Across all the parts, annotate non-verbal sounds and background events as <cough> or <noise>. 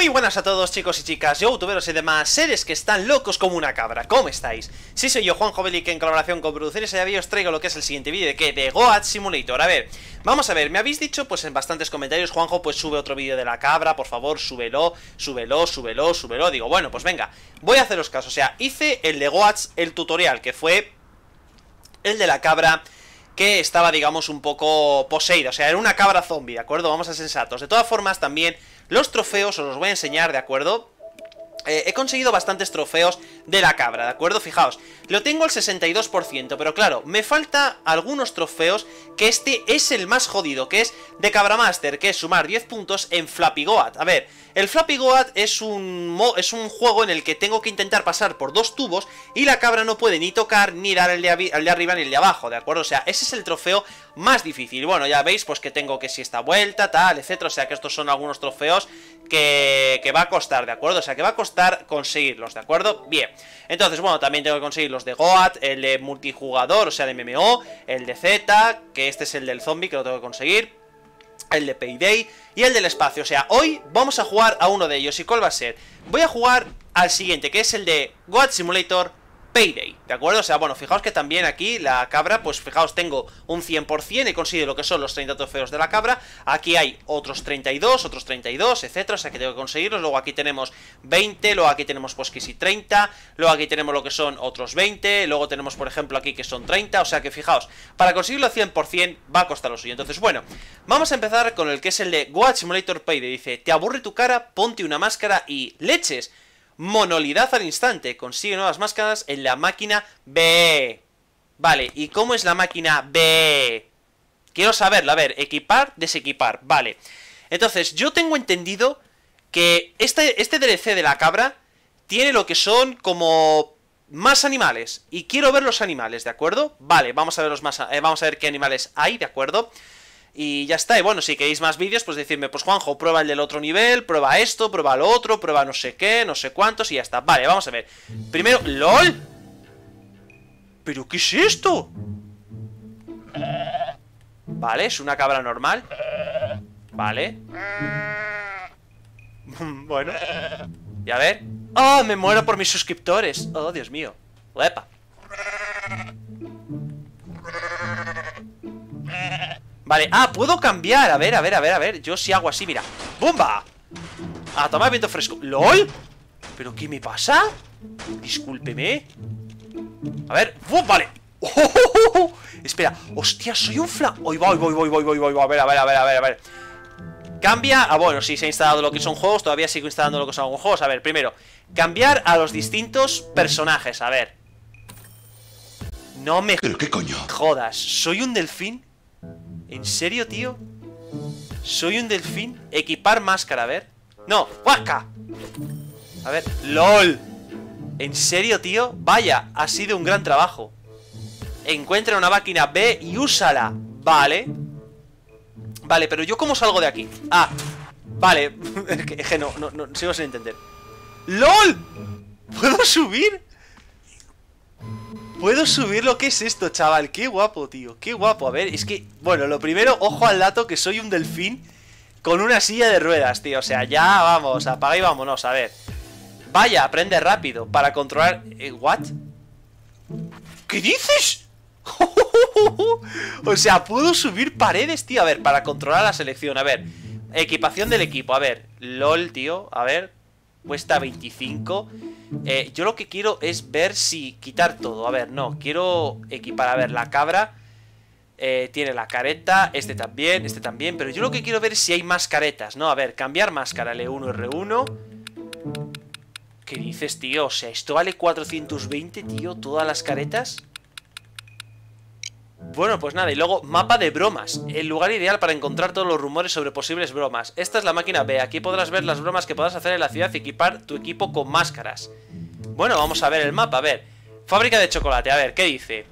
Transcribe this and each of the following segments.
Muy buenas a todos chicos y chicas, youtuberos y demás seres que están locos como una cabra, ¿cómo estáis? Sí soy yo, Juan Jovelik, en colaboración con Producciones y os traigo lo que es el siguiente vídeo de que de Goat Simulator. A ver, vamos a ver, me habéis dicho pues en bastantes comentarios, Juanjo pues sube otro vídeo de la cabra, por favor súbelo, súbelo, súbelo, súbelo. Digo, bueno, pues venga, voy a haceros caso, o sea, hice el de Goats, el tutorial, que fue el de la cabra que estaba, digamos, un poco poseída. O sea, era una cabra zombie, ¿de acuerdo? Vamos a sensatos. De todas formas, también los trofeos os los voy a enseñar, ¿de acuerdo? Eh, he conseguido bastantes trofeos de la cabra, ¿de acuerdo? Fijaos, lo tengo al 62%, pero claro, me falta algunos trofeos que este es el más jodido, que es de Cabra Master, que es sumar 10 puntos en Flappy Goat. A ver, el Flappy Goat es un, es un juego en el que tengo que intentar pasar por dos tubos y la cabra no puede ni tocar ni dar el de, arriba ni el de abajo, ¿de acuerdo? O sea, ese es el trofeo más difícil. Bueno, ya veis, pues que tengo que si esta vuelta, tal, etcétera. O sea, que estos son algunos trofeos que, va a costar, ¿de acuerdo? O sea, que va a costar conseguirlos, ¿de acuerdo? Bien. Entonces, bueno, también tengo que conseguir los de Goat, el de multijugador, o sea, de MMO, el de Z, que este es el del zombie, que lo tengo que conseguir el de Payday y el del espacio. O sea, hoy vamos a jugar a uno de ellos. ¿Y cuál va a ser? Voy a jugar al siguiente, que es el de God Simulator Payday, ¿de acuerdo? O sea, bueno, fijaos que también aquí la cabra, pues fijaos, tengo un 100%, he conseguido lo que son los 30 trofeos de la cabra, aquí hay otros 32, otros 32, etcétera, o sea que tengo que conseguirlos, luego aquí tenemos 20, luego aquí tenemos pues que sí 30, luego aquí tenemos lo que son otros 20, luego tenemos por ejemplo aquí que son 30, o sea que fijaos, para conseguirlo al 100% va a costar lo suyo, entonces bueno, vamos a empezar con el que es el de Watch Simulator Payday, dice, te aburre tu cara, ponte una máscara y leches, Monolidad al instante. Consigue nuevas máscaras en la máquina B. Vale, ¿y cómo es la máquina B? Quiero saberlo, a ver, equipar, desequipar, vale Entonces, yo tengo entendido que este, este DLC de la cabra Tiene lo que son como más animales Y quiero ver los animales, ¿de acuerdo? Vale, vamos a ver los más, eh, vamos a ver qué animales hay, ¿de acuerdo? Y ya está, y bueno, si queréis más vídeos, pues decirme, pues Juanjo, prueba el del otro nivel, prueba esto, prueba lo otro, prueba no sé qué, no sé cuántos y ya está Vale, vamos a ver Primero, ¡LOL! ¿Pero qué es esto? Vale, es una cabra normal Vale <laughs> Bueno Y a ver ¡Oh, me muero por mis suscriptores! ¡Oh, Dios mío! ¡Epa! Vale, ah, puedo cambiar. A ver, a ver, a ver, a ver. Yo si hago así, mira. ¡Bumba! A tomar viento fresco. ¿LOL? ¿Pero qué me pasa? Discúlpeme. A ver. ¡Bum! Vale. ¡Oh, <laughs> Espera. ¡Hostia! Soy un fla... Voy, voy, voy, voy, voy, voy, voy A ver, a ver, a ver, a ver, a ver. Cambia... Ah, bueno, sí, se ha instalado lo que son juegos. Todavía sigo instalando lo que son juegos. A ver, primero Cambiar a los distintos personajes. A ver. No me... ¿Pero qué coño? Jodas. ¿Soy un delfín? ¿En serio, tío? ¿Soy un delfín? Equipar máscara, a ver ¡No! ¡Huasca! A ver, ¡LOL! ¿En serio, tío? Vaya, ha sido un gran trabajo Encuentra una máquina B y úsala Vale Vale, pero ¿yo cómo salgo de aquí? Ah, vale <laughs> Es que no, no, no, sigo sin entender ¡LOL! ¿Puedo subir? Puedo subir lo que es esto, chaval Qué guapo, tío, qué guapo. A ver, es que, bueno, lo primero, ojo al dato Que soy un delfín con una silla de ruedas, tío. O sea, ya vamos, apaga y vámonos, a ver. Vaya, aprende rápido Para controlar... Eh, ¿What? ¿Qué dices? <laughs> o sea, puedo subir paredes, tío. A ver, para controlar la selección. A ver, equipación del equipo. A ver, LOL, tío, a ver Cuesta 25 eh, Yo lo que quiero es ver si quitar todo. A ver, no, quiero equipar A ver, la cabra eh, Tiene la careta, este también, este también Pero yo lo que quiero ver es si hay más caretas No, a ver, cambiar máscara, L1, R1 ¿Qué dices, tío? O sea, esto vale 420, tío Todas las caretas bueno, pues nada, y luego mapa de bromas El lugar ideal para encontrar todos los rumores sobre posibles bromas Esta es la máquina B Aquí podrás ver las bromas que puedas hacer en la ciudad Y equipar tu equipo con máscaras Bueno, vamos a ver el mapa, a ver Fábrica de chocolate, a ver, ¿qué dice?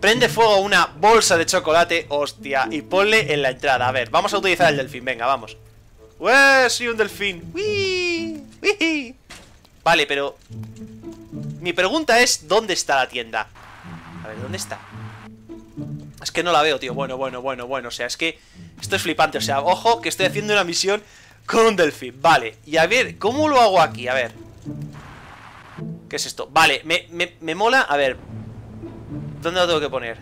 Prende fuego una bolsa de chocolate Hostia, y ponle en la entrada A ver, vamos a utilizar el delfín, venga, vamos ¡Ué! Soy un delfín ¡Wii! Vale, pero Mi pregunta es ¿Dónde está la tienda? Ver, ¿dónde está? Es que no la veo, tío. Bueno, bueno, bueno, bueno. O sea, es que esto es flipante. O sea, ojo que estoy haciendo una misión Con un delfín, vale. Y a ver, ¿cómo lo hago aquí? A ver. ¿Qué es esto? Vale, me, me, me mola. A ver. ¿Dónde lo tengo que poner?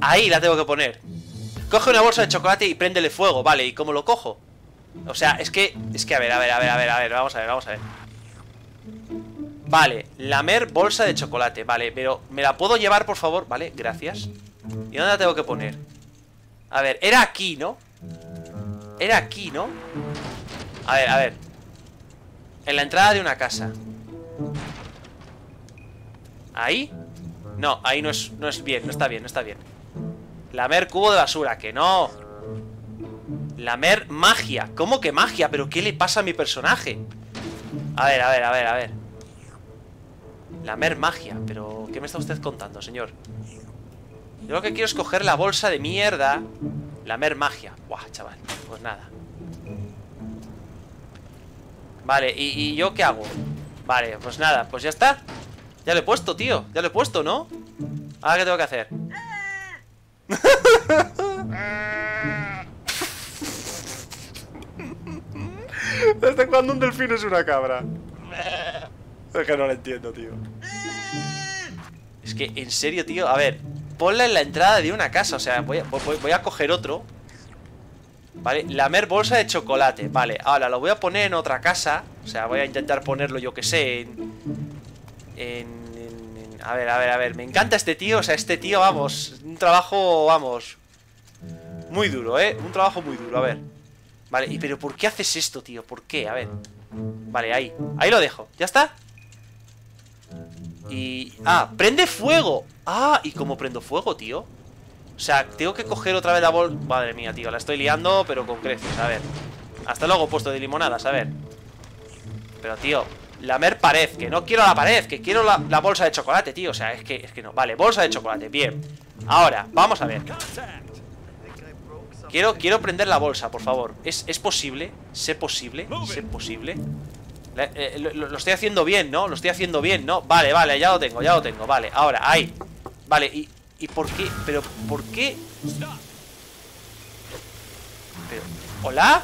Ahí la tengo que poner. Coge una bolsa de chocolate y préndele fuego. Vale, ¿y cómo lo cojo? O sea, es que... Es que, a ver, a ver, a ver, a ver, a ver. Vamos a ver, vamos a ver Vale, lamer bolsa de chocolate Vale, pero ¿me la puedo llevar, por favor? Vale, gracias ¿Y dónde la tengo que poner? A ver, era aquí, ¿no? Era aquí, ¿no? A ver, a ver En la entrada de una casa ¿Ahí? No, ahí no es, no es bien, no está bien, no está bien Lamer cubo de basura, que no Lamer magia ¿Cómo que magia? ¿Pero qué le pasa a mi personaje? A ver, a ver, a ver, a ver Lamer magia ¿Pero qué me está usted contando, señor? Yo lo que quiero es coger la bolsa de mierda Lamer magia Buah, chaval, pues nada Vale, ¿y, ¿y yo qué hago? Vale, pues nada, pues ya está Ya lo he puesto, tío Ya lo he puesto, ¿no? Ahora, ¿qué tengo que hacer? <laughs> ¿Desde cuándo un delfín es una cabra? <laughs> Es que no lo entiendo, tío Es que, en serio, tío A ver, ponla en la entrada de una casa O sea, voy a, coger otro Vale, lamer bolsa de chocolate Vale, ahora lo voy a poner en otra casa O sea, voy a intentar ponerlo, yo que sé En... En... A ver, a ver, a ver Me encanta este tío, o sea, este tío, vamos Un trabajo, vamos Muy duro, ¿eh? Un trabajo muy duro, a ver Vale, ¿y pero por qué haces esto, tío? ¿Por qué? A ver Vale, ahí, ahí lo dejo, ¿ya está? Y... Ah, prende fuego Ah, ¿y cómo prendo fuego, tío? O sea, tengo que coger otra vez la bolsa Madre mía, tío, la estoy liando, pero con creces, a ver Hasta luego puesto de limonadas, a ver Pero, tío, lamer pared Que no quiero la pared, que quiero la, bolsa de chocolate, tío O sea, es que, es que no Vale, bolsa de chocolate, bien Ahora, vamos a ver Quiero, quiero prender la bolsa, por favor ¿Es, es posible? ¿Sé posible? ¿Sé posible? Eh, lo, estoy haciendo bien, ¿no? Lo estoy haciendo bien, ¿no? Vale, vale, ya lo tengo, ya lo tengo Vale, ahora, ahí Vale, ¿y, y por qué? ¿Pero por qué? Pero, ¿Hola?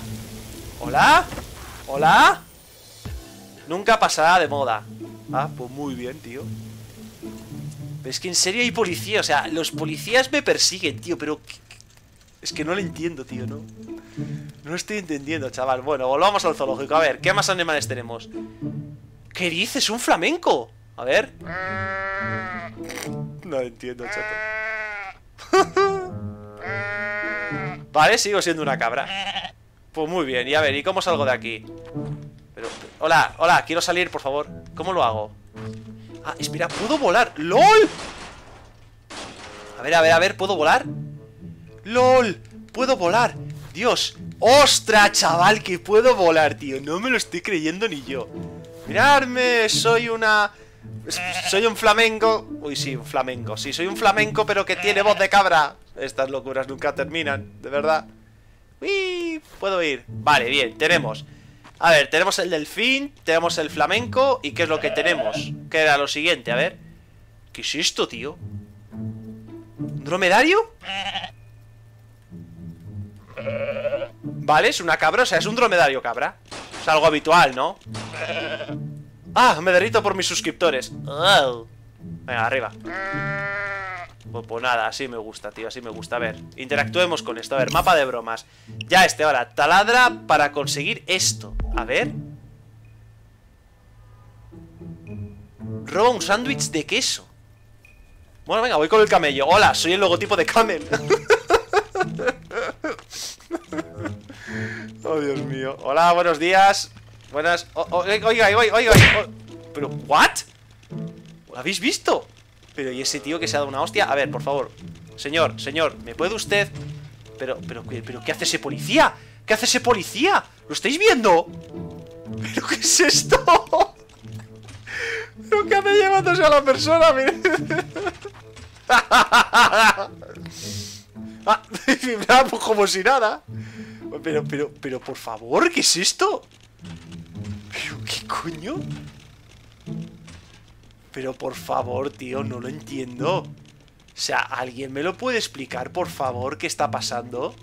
¿Hola? ¿Hola? Nunca pasará de moda Ah, pues muy bien, tío Pero es que en serio hay policía O sea, los policías me persiguen, tío Pero es que no lo entiendo, tío, ¿no? No lo estoy entendiendo, chaval Bueno, volvamos al zoológico A ver, ¿qué más animales tenemos? ¿Qué dices? ¿Un flamenco? A ver No lo entiendo, chato <laughs> Vale, sigo siendo una cabra Pues muy bien, y a ver, ¿y cómo salgo de aquí? Pero, hola, hola, quiero salir, por favor ¿Cómo lo hago? Ah, espera, ¿puedo volar? ¡LOL! A ver, a ver, a ver, ¿puedo volar? ¡Lol! ¡Puedo volar! ¡Dios! ¡Ostras, chaval! Que puedo volar, tío No me lo estoy creyendo ni yo ¡Miradme! Soy una... Soy un flamenco Uy, sí, un flamenco Sí, soy un flamenco, pero que tiene voz de cabra Estas locuras nunca terminan, de verdad ¡Uy! Puedo ir Vale, bien, tenemos A ver, tenemos el delfín Tenemos el flamenco ¿Y qué es lo que tenemos? ¿Qué era lo siguiente? A ver ¿Qué es esto, tío? ¿Un dromedario? Vale, es una cabra, o sea, es un dromedario cabra. Es algo habitual, ¿no? Ah, me derrito por mis suscriptores. Venga, arriba. Pues, pues, nada, así me gusta, tío, así me gusta. A ver, interactuemos con esto. A ver, mapa de bromas. Ya este, ahora, taladra para conseguir esto. A ver. Roba un sándwich de queso. Bueno, venga, voy con el camello. Hola, soy el logotipo de Camel <laughs> oh, Dios mío. Hola, buenos días. Buenas. oiga, oiga, oiga, oiga. Pero, ¿what? ¿Lo habéis visto? Pero, ¿y ese tío que se ha dado una hostia? A ver, por favor. Señor, señor, ¿me puede usted...? Pero, pero, pero, ¿qué hace ese policía? ¿Qué hace ese policía? ¿Lo estáis viendo? ¿Pero qué es esto? ¿Pero qué hace llevándose a la persona? Mire. <laughs> Ah, <laughs> pues como si nada. Pero, pero, pero, por favor, ¿qué es esto? ¿Pero qué coño? Pero por favor, tío, no lo entiendo. O sea, ¿alguien me lo puede explicar, por favor, qué está pasando?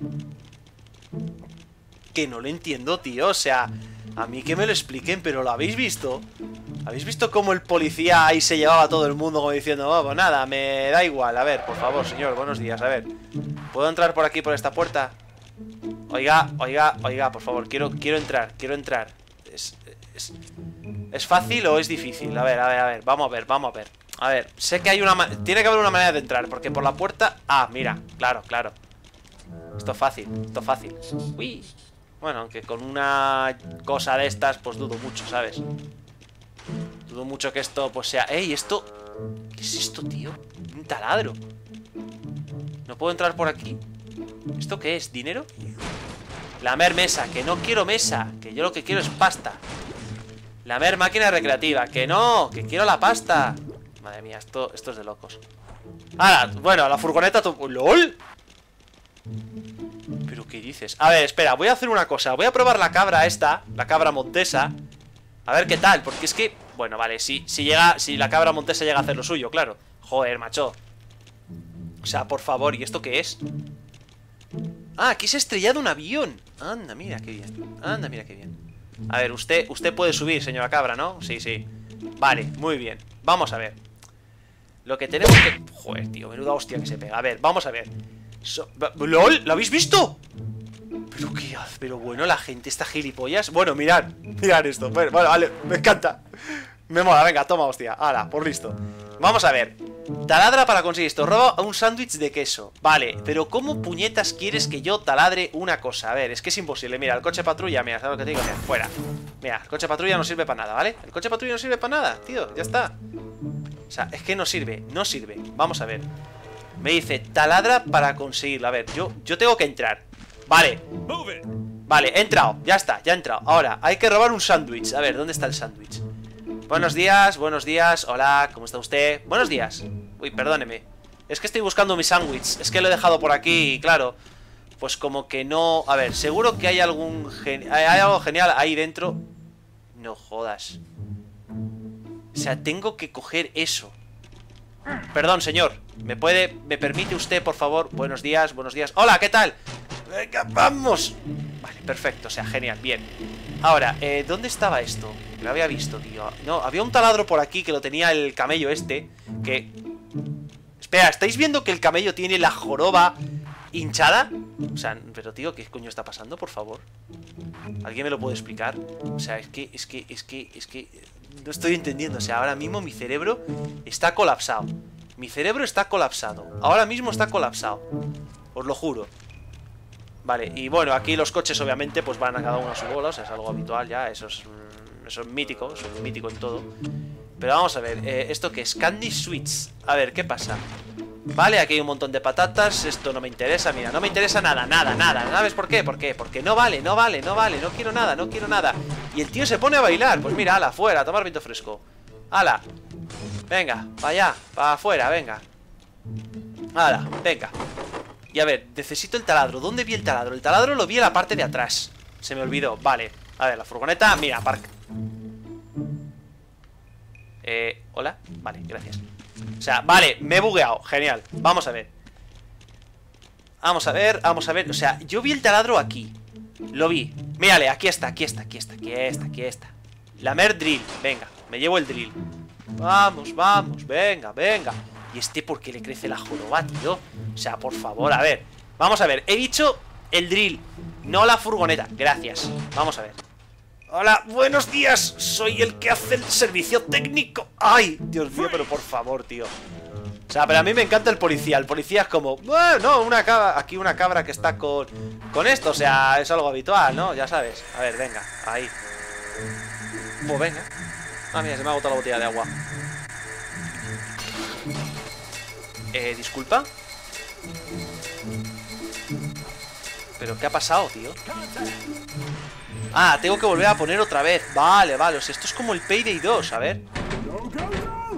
que no lo entiendo, tío. O sea, a mí que me lo expliquen, pero ¿lo habéis visto? ¿Habéis visto cómo el policía ahí se llevaba a todo el mundo como diciendo, oh, pues nada, me da igual? A ver, por favor, señor, buenos días, a ver. ¿Puedo entrar por aquí, por esta puerta? Oiga, oiga, oiga, por favor, quiero, quiero entrar, quiero entrar. Es, es, ¿Es fácil o es difícil? A ver, a ver, a ver, vamos a ver, vamos a ver. A ver, sé que hay una... Tiene que haber una manera de entrar, porque por la puerta... Ah, mira, claro, claro Esto es fácil, esto es fácil Uy Bueno, aunque con una cosa de estas, pues dudo mucho, ¿sabes? Dudo mucho que esto, pues sea... ¡Ey, esto! ¿Qué es esto, tío? Un taladro ¿No puedo entrar por aquí? ¿Esto qué es? ¿Dinero? La mer mesa, que no quiero mesa Que yo lo que quiero es pasta La mer máquina recreativa, que no Que quiero la pasta Madre mía, esto, esto es de locos ¡Hala! Bueno, la furgoneta... ¡Lol! ¿Pero qué dices? A ver, espera, voy a hacer una cosa Voy a probar la cabra esta La cabra montesa A ver qué tal, porque es que... Bueno, vale, si, si llega... Si la cabra montesa llega a hacer lo suyo, claro Joder, macho O sea, por favor, ¿y esto qué es? Ah, aquí se ha estrellado un avión. Anda, mira qué bien. Anda, mira qué bien. A ver, usted, usted puede subir, señora cabra, ¿no? Sí, sí. Vale, muy bien. Vamos a ver. Lo que tenemos que... Joder, tío, menuda hostia que se pega. A ver, vamos a ver. ¿Lol? ¿Lo habéis visto? ¿Pero qué? Pero bueno, la gente está gilipollas. Bueno, mirad, mirad esto. Bueno, vale, me encanta. Me mola, venga, toma hostia. Hala, por listo. Vamos a ver Taladra para conseguir esto. Roba un sándwich de queso. Vale, pero ¿cómo puñetas quieres que yo taladre una cosa? A ver, es que es imposible. Mira, el coche patrulla, mira, ¿sabes lo que te digo? Mira, fuera. Mira, el coche patrulla no sirve para nada, ¿vale? El coche patrulla no sirve para nada, tío, ya está. O sea, es que no sirve, no sirve. Vamos a ver. Me dice, taladra para conseguirlo A ver, yo, yo tengo que entrar. Vale. Vale, he entrado, ya está, ya he entrado. Ahora, hay que robar un sándwich. A ver, ¿dónde está el sándwich? Buenos días, buenos días. Hola, ¿cómo está usted? Buenos días. Uy, perdóneme. Es que estoy buscando mi sándwich. Es que lo he dejado por aquí y claro Pues como que no... A ver, seguro que hay algún... Hay algo genial ahí dentro No jodas. O sea, tengo que coger eso. Perdón, señor. ¿Me puede, me permite usted, por favor? Buenos días, buenos días. Hola, ¿qué tal? Venga, vamos. Vale, perfecto, o sea, genial, bien. Ahora, eh, ¿dónde estaba esto? Lo había visto, tío No, había un taladro por aquí que lo tenía el camello este Que... Espera, ¿estáis viendo que el camello tiene la joroba hinchada? O sea, pero tío, ¿qué coño está pasando, por favor? ¿Alguien me lo puede explicar? O sea, es que, es que, es que, es que no estoy entendiendo. O sea, ahora mismo mi cerebro está colapsado. Mi cerebro está colapsado. Ahora mismo está colapsado. Os lo juro. Vale, y bueno, aquí los coches obviamente pues van a cada uno a su bola. O sea, es algo habitual ya. Eso es, mm, eso es mítico. Eso es mítico en todo. Pero vamos a ver. Eh, ¿Esto qué es? Candy Sweets. A ver, ¿qué pasa? Vale, aquí hay un montón de patatas Esto no me interesa, mira, no me interesa nada, nada, nada ¿Sabes por qué? ¿Por qué? Porque no vale, no vale, no vale No quiero nada, no quiero nada Y el tío se pone a bailar Pues mira, ala, fuera, a tomar viento fresco Ala Venga, para allá, para afuera, venga Ala, venga Y a ver, necesito el taladro ¿Dónde vi el taladro? El taladro lo vi en la parte de atrás Se me olvidó, vale A ver, la furgoneta, mira, park Eh, hola. Vale, gracias. O sea, vale, me he bugueado, genial. Vamos a ver. Vamos a ver, vamos a ver. O sea, yo vi el taladro aquí. Lo vi, mírale, aquí está, aquí está, aquí está Aquí está, aquí está. La mer drill, venga, me llevo el drill. Vamos, vamos, venga, venga. ¿Y este por qué le crece la joroba, tío? O sea, por favor, a ver. Vamos a ver, he dicho el drill No la furgoneta, gracias. Vamos a ver Hola, buenos días. Soy el que hace el servicio técnico. Ay, Dios mío, pero por favor, tío. O sea, pero a mí me encanta el policía. El policía es como, bueno, no, una cabra, aquí una cabra que está con, con esto. O sea, es algo habitual, ¿no? Ya sabes. A ver, venga, ahí. Pues venga. Ah, mira, se me ha agotado la botella de agua. Eh, disculpa. ¿Pero qué ha pasado, tío? Ah, tengo que volver a poner otra vez. Vale, vale, o sea, esto es como el Payday 2, a ver.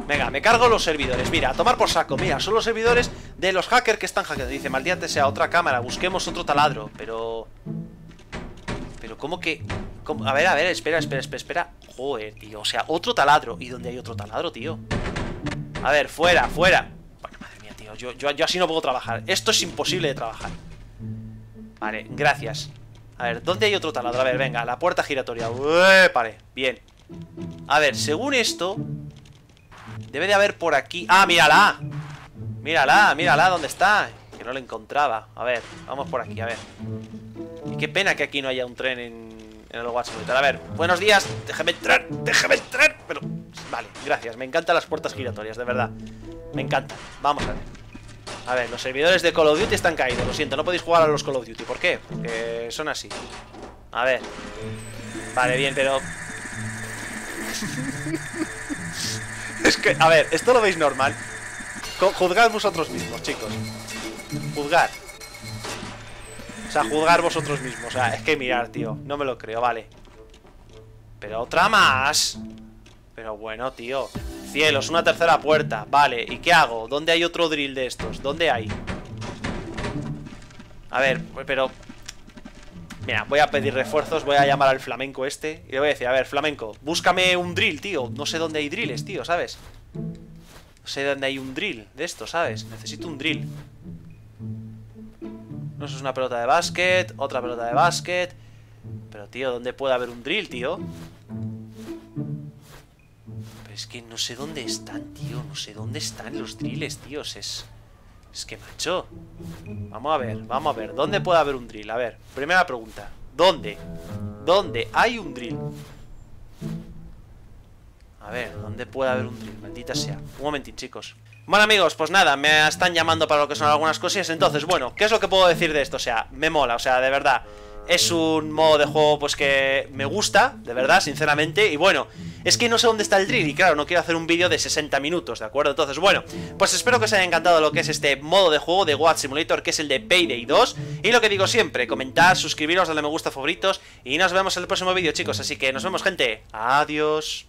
Venga, me cargo los servidores. Mira, a tomar por saco, mira, son los servidores De los hackers que están hackeando. Dice, maldita sea, otra cámara, busquemos otro taladro Pero... Pero, ¿cómo que...? A ver, a ver, espera, espera, espera, espera. Joder, tío, o sea, otro taladro. ¿Y dónde hay otro taladro, tío? A ver, fuera, fuera. Bueno, madre mía, tío, yo, yo, yo así no puedo trabajar. Esto es imposible de trabajar. Vale, gracias A ver, ¿dónde hay otro taladro? A ver, venga, la puerta giratoria. Vale, bien. A ver, según esto Debe de haber por aquí. ¡Ah, mírala! Mírala, mírala, ¿dónde está? Que no la encontraba. A ver, vamos por aquí, a ver. Y qué pena que aquí no haya un tren en, en el WhatsApp A ver, buenos días Déjame entrar, déjame entrar Pero, vale, gracias, me encantan las puertas giratorias, de verdad. Me encanta, vamos a ver a ver, los servidores de Call of Duty están caídos Lo siento, no podéis jugar a los Call of Duty. ¿Por qué? Porque son así. A ver. Vale, bien, pero... <laughs> es que, a ver, esto lo veis normal. Juzgad vosotros mismos, chicos. Juzgar O sea, juzgar vosotros mismos. O sea, es que mirar, tío No me lo creo, vale. Pero otra más. Pero bueno, tío Cielos, una tercera puerta Vale, ¿y qué hago? ¿Dónde hay otro drill de estos? ¿Dónde hay? A ver, pero... Mira, voy a pedir refuerzos Voy a llamar al flamenco este Y le voy a decir, a ver, flamenco, búscame un drill, tío No sé dónde hay drills, tío, ¿sabes? No sé dónde hay un drill de esto, ¿sabes? Necesito un drill No, eso es una pelota de básquet Otra pelota de básquet Pero, tío, ¿dónde puede haber un drill, tío? Es que no sé dónde están, tío. No sé dónde están los drills, tíos. Es... Es que, macho. Vamos a ver, vamos a ver. ¿Dónde puede haber un drill? A ver, primera pregunta. ¿Dónde? ¿Dónde hay un drill? A ver, ¿dónde puede haber un drill? Maldita sea. Un momentín, chicos. Bueno amigos, pues nada, me están llamando para lo que son algunas cosillas Entonces, bueno, ¿qué es lo que puedo decir de esto? O sea, me mola, o sea, de verdad Es un modo de juego pues que me gusta, de verdad, sinceramente Y bueno, es que no sé dónde está el drill y claro, no quiero hacer un vídeo de 60 minutos, ¿de acuerdo? Entonces, bueno, pues espero que os haya encantado lo que es este modo de juego de Goat Simulator, que es el de Payday 2 Y lo que digo siempre, comentar, suscribiros, darle me gusta, favoritos Y nos vemos en el próximo vídeo, chicos, así que nos vemos, gente Adiós